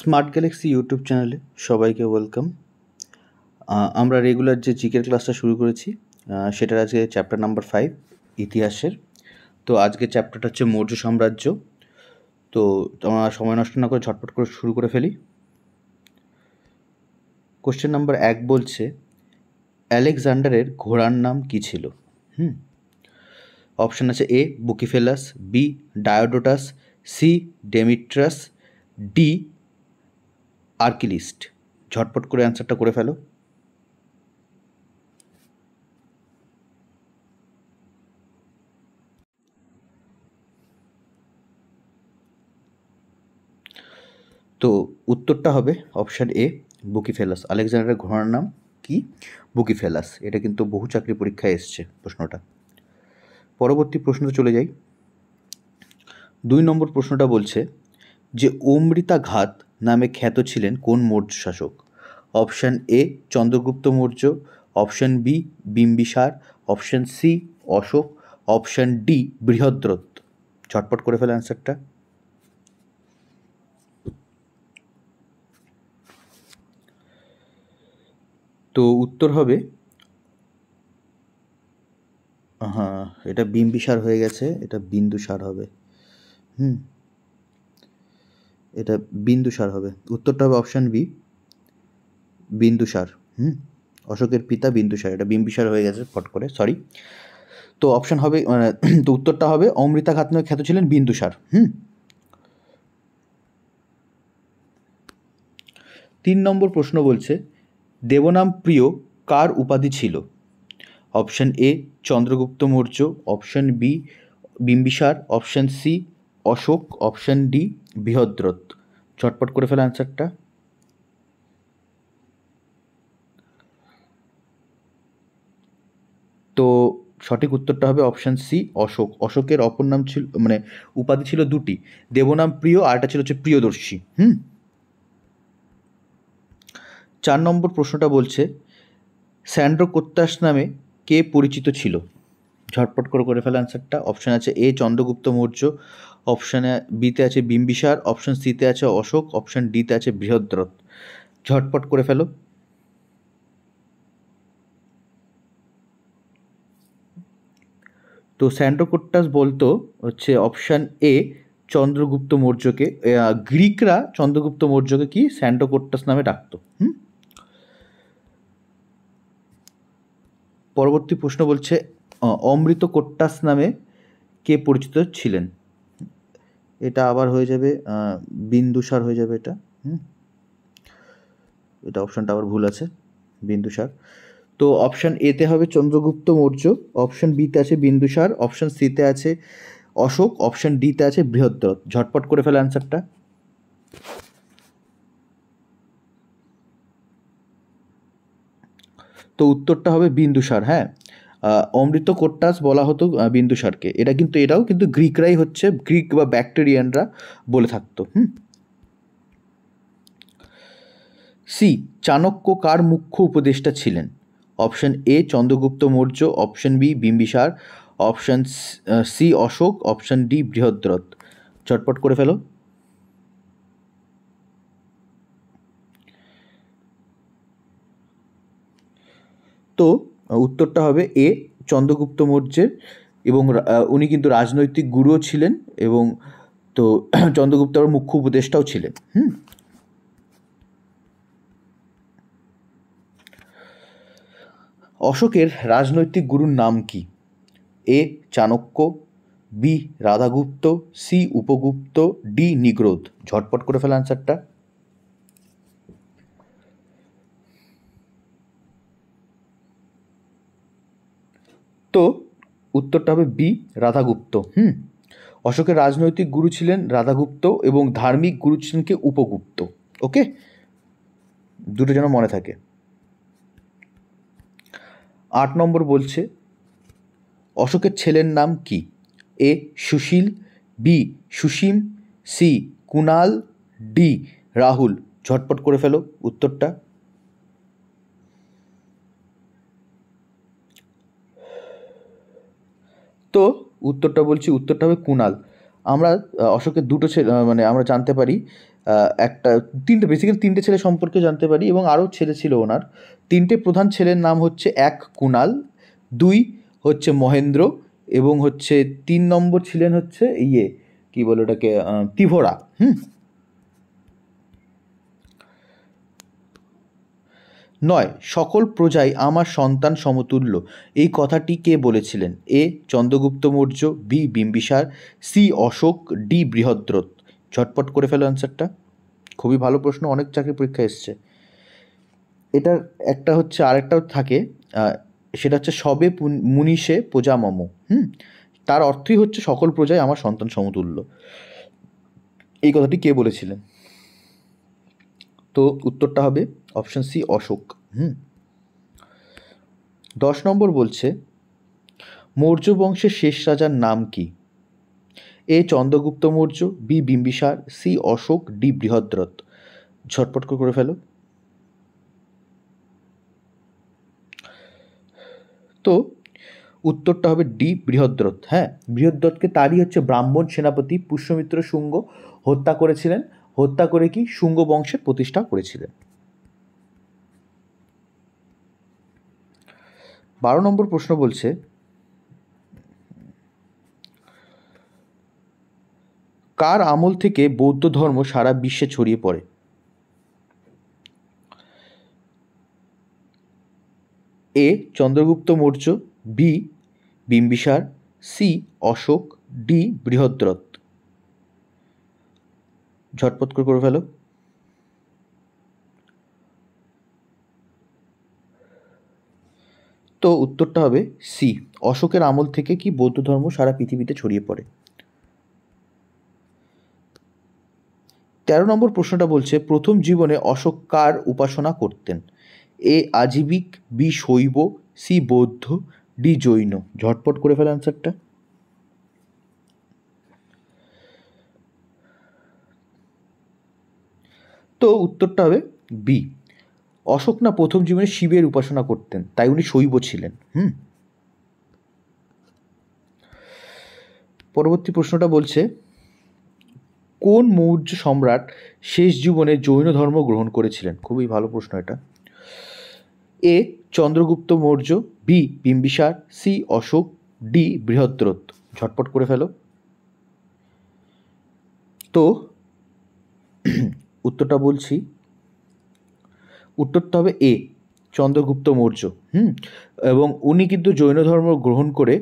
Smart Galaxy YouTube চ্যানেলে সবাইকে welcome আমরা রেগুলার যে জিকের ক্লাসটা শুরু করেছি সেটার আজকে চ্যাপ্টার নাম্বার ফাইভ ইতিহাসের। তো আজকে চ্যাপ্টারটা হচ্ছে মৌর্য সাম্রাজ্য। তো আমরা সময় নষ্ট না করে ঝটপট করে শুরু করে ফেলি। কোশ্চেন নাম্বার এক বলছে অ্যালেকজান্ডারের ঘোড়ার নাম কী ছিল? হুম? অপশান আছে A Bucephalus B Diodotus C Demetrius D আর্কিলিস্ট, ঝটপট করে অ্যান্সারটা করে ফেলো। তো উত্তরটা হবে অপশান এ বুকিফেলাস আলেকজান্ডারের ঘোড়ার নাম কি? বুকিফেলাস এটা কিন্তু বহু চাকরি পরীক্ষায় এসছে প্রশ্নটা। পরবর্তী প্রশ্নতে চলে যাই। দুই নম্বর প্রশ্নটা বলছে যে অমৃতা ঘাত নামে খ্যাত ছিলেন কোন মৌর্য শাসক? Option A, Chandragupta Maurya, option B, Bimbisara, option C, Ashoka, option D, Brihadratha. ঝটপট করে ফেলে অ্যান্সারটা। তো উত্তর হবে হ্যাঁ এটা বিম্বিসার হয়ে গেছে, এটা বিন্দুসার হবে। হুম। এটা বিন্দুসার হবে। উত্তরটা হবে অপশান বি বিন্দুসার হুম? অশোকের পিতা বিন্দুসার এটা বিম্বিসার হয়ে গেছে, ফট করে সরি তো অপশান হবে মানে তো উত্তরটা হবে অমৃতা নামে খ্যাত ছিলেন বিন্দুসার হুম? তিন নম্বর প্রশ্ন বলছে, দেবনাম প্রিয় কার উপাধি ছিল? Option A Chandragupta Maurya option B Bimbisara option C Ashoka option D Brihadratha চটপট করে ফেলা অ্যান্সারটা তো সঠিক উত্তরটা হবে অপশান সি অশোক। অশোকের অপর নাম ছিল মানে উপাধি ছিল দুটি। দেবনাম প্রিয়, আর একটা ছিল হচ্ছে প্রিয়দর্শী। হুম? চার নম্বর প্রশ্নটা বলছে, স্যান্ড্রো কোত্তাস নামে কে পরিচিত ছিল? ঝটপট করে করে ফেলা অ্যান্সারটা অপশান আছে এ চন্দ্রগুপ্ত মৌর্য অপশানে বিতে আছে বিম্বিসার, অপশান সিতে আছে অশোক, অপশান ডিতে আছে বৃহদ্রথ। ঝটপট করে ফেলো। তো স্যান্ড্রোকোট্টাস বলতো হচ্ছে অপশান এ চন্দ্রগুপ্ত মৌর্যকে গ্রিকরা চন্দ্রগুপ্ত মৌর্যকে কি স্যান্ড্রোকোট্টাস নামে ডাকতো। হুম? পরবর্তী প্রশ্ন বলছে অমৃত কোট্টাস নামে কে পরিচিত ছিলেন? এটা আবার হয়ে যাবে বিন্দুসার হয়ে যাবে এটা, হুম? এটা অপশানটা আবার ভুল আছে, বিন্দুসার। তো অপশান এতে হবে চন্দ্রগুপ্ত মৌর্য অপশান বিতে আছে বিন্দুসার অপশান সিতে আছে অশোক অপশান ডিতে আছে বৃহদ্রথ। ঝটপট করে ফেলে অ্যান্সারটা তো উত্তরটা হবে বিন্দুসার হ্যাঁ? অমৃত কোট্টাস বলা হতো বিন্দুসারকে এটা কিন্তু, এটাও কিন্তু গ্রিকরাই হচ্ছে, গ্রিক বা ব্যাকটেরিয়ানরা বলে থাকতো, হুম? সি চাণক্য কার মুখ্য উপদেষ্টা ছিলেন? Option A Chandragupta Maurya, option B Bimbisara, option C Ashoka, option D Brihadratha. চটপট করে ফেলো। তো উত্তরটা হবে এ, চন্দ্রগুপ্ত মৌর্যের এবং উনি কিন্তু রাজনৈতিক গুরুও ছিলেন এবং তো চন্দ্রগুপ্ত মুখ্য উপদেষ্টাও ছিলেন, হুম? অশোকের রাজনৈতিক গুরুর নাম কি? A, Chanakya, B, Radhagupta, C, Upagupta, D, Nigrodha. ঝটপট করে ফেলা অ্যান্সারটা তো উত্তরটা হবে বি, রাধাগুপ্ত। হুম? অশোকের রাজনৈতিক গুরু ছিলেন রাধাগুপ্ত এবং ধার্মিক গুরু ছিলেন কে? উপগুপ্ত। ওকে দুটো যেন মনে থাকে। আট নম্বর বলছে, অশোকের ছেলের নাম কি? A, Sushil, B Susima C Kunal D, Rahul. ঝটপট করে ফেলো উত্তরটা। তো উত্তরটা বলছি, উত্তরটা হবে কুণাল আমরা অশোকের দুটো ছেলে মানে আমরা জানতে পারি একটা, তিনটে বেসিক্যালি তিনটে ছেলে সম্পর্কে জানতে পারি এবং আরও ছেলে ছিল ওনার। তিনটে প্রধান ছেলের নাম হচ্ছে, এক কুণাল দুই হচ্ছে মহেন্দ্র এবং হচ্ছে তিন নম্বর ছিলেন হচ্ছে ইয়ে কী বলে ওটাকে তিভোরা, হুম? নয়, সকল প্রজাই আমার সন্তান সমতুল্য। এই কথাটি কে বলেছিলেন? A, Chandragupta Maurya, B, Bimbisara, C, Ashoka, D, Brihadratha. ঝটপট করে ফেলো অ্যান্সারটা খুবই ভালো প্রশ্ন, অনেক চাকরি পরীক্ষা এসছে। এটার একটা হচ্ছে আরেকটাও থাকে সেটা হচ্ছে, সবে মুনিষে প্রজা মম হুম? তার অর্থই হচ্ছে, সকল প্রজাই আমার সন্তান সমতুল্য। এই কথাটি কে বলেছিলেন? তো উত্তরটা হবে অপশন সি অশোক। হুম। দশ নম্বর বলছে, মৌর্য বংশের শেষ রাজার নাম কি? A, Chandragupta Maurya, B, Bimbisara, C, Ashoka, D, Brihadratha. ঝটপট করে ফেলো। তো উত্তরটা হবে ডি, বৃহদ্রথ। হ্যাঁ বৃহদ্রথকে তারই হচ্ছে ব্রাহ্মণ সেনাপতি পুষ্যমিত্র শুঙ্গ হত্যা করেছিলেন। হত্যা করে কি শুঙ্গ বংশের প্রতিষ্ঠা করেছিলেন। বারো নম্বর প্রশ্ন বলছে, কার আমল থেকে বৌদ্ধ ধর্ম সারা বিশ্বে ছড়িয়ে পড়ে? A, Chandragupta Maurya, B, Bimbisara, C, Ashoka, D, Brihadratha. ঝটপট করে করে ফেলো। তো উত্তরটা হবে সি অশোকের আমল থেকে কি বৌদ্ধ ধর্ম সারা পৃথিবীতে ছড়িয়ে পড়ে? তেরো নম্বর প্রশ্নটা বলছে, প্রথম জীবনে অশোক কার উপাসনা করতেন? A Ajivika, B Shaiva, C Bauddha, D Jain. ঝটপট করে ফেলে অ্যান্সারটা তো উত্তরটা হবে বি অশোক না প্রথম জীবনে শিবের উপাসনা করতেন, তাই উনি শৈব ছিলেন, হুম? পরবর্তী প্রশ্নটা বলছে, কোন মৌর্য সম্রাট শেষ জীবনে জৈন ধর্ম গ্রহণ করেছিলেন? খুবই ভালো প্রশ্ন এটা। A. Chandragupta Maurya B Bimbisara C Ashoka D Brihadratha ঝটপট করে ফেলো। তো উত্তরটা বলছি। উত্তরটা হবে এ, চন্দ্রগুপ্ত মৌর্য, হুম? এবং উনি কিন্তু জৈন ধর্ম গ্রহণ করে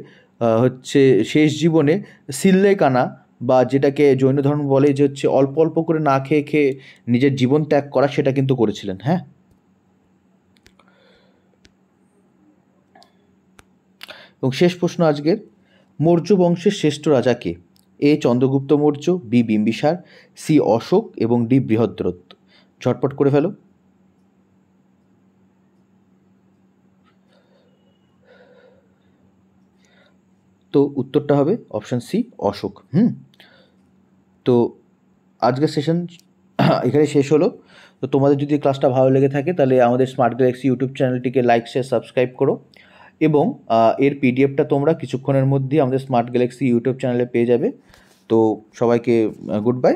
হচ্ছে শেষ জীবনে সিল্লেকানা বা যেটাকে জৈন ধর্ম বলে যে হচ্ছে অল্প অল্প করে না খেয়ে খেয়ে নিজের জীবন ত্যাগ করা সেটা কিন্তু করেছিলেন হ্যাঁ? এবং শেষ প্রশ্ন আজকের, মৌর্য বংশের শ্রেষ্ঠ রাজা কে? A Chandragupta Maurya, B Bimbisara, C Ashoka এবং ডি বৃহদ্রথ ঝটপট করে ফেলো। তো উত্তরটা হবে অপশান সি, অশোক। হুম? তো আজকের সেশন এখানে শেষ হলো। তো তোমাদের যদি ক্লাসটা ভালো লেগে থাকে, তাহলে আমাদের স্মার্ট গ্যালাক্সি ইউটিউব চ্যানেলটিকে লাইক শেয়ার সাবস্ক্রাইব করো। এবং এর পিডিএফটা তোমরা কিছুক্ষণের মধ্যেই আমাদের স্মার্ট গ্যালাক্সি ইউটিউব চ্যানেলে পেয়ে যাবে। তো সবাইকে গুড বাই